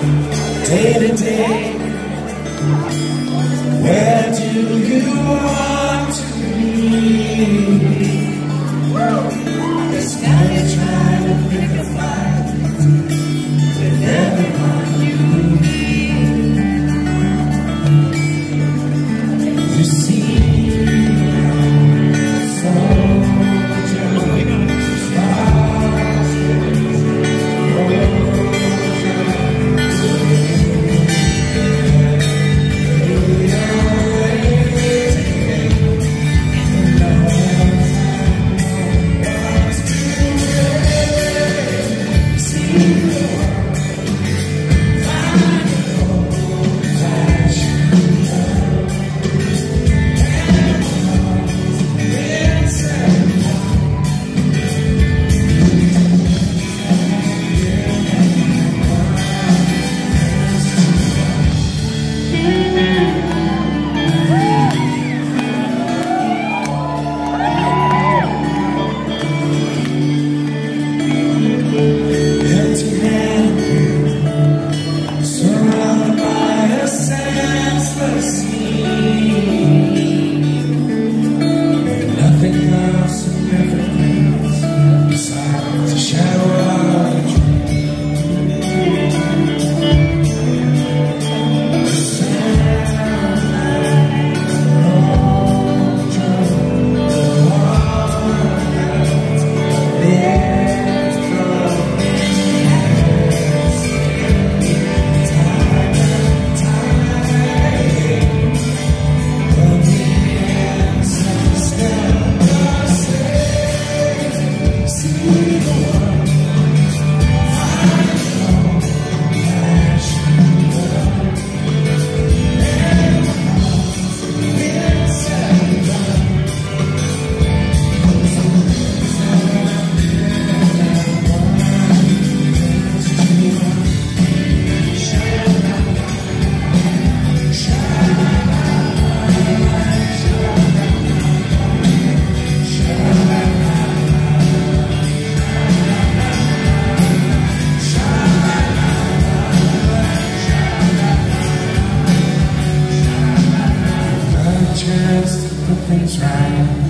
day to day. Where do you want things right.